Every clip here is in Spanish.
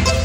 que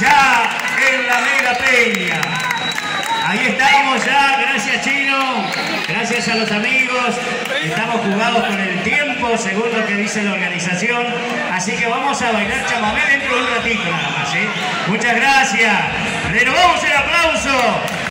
ya en la Mega Peña. Ahí estamos ya, gracias Chino, gracias a los amigos, estamos jugados con el tiempo, según lo que dice la organización, así que vamos a bailar chamamé dentro de un ratito nada más, ¿sí? Muchas gracias, renovamos el aplauso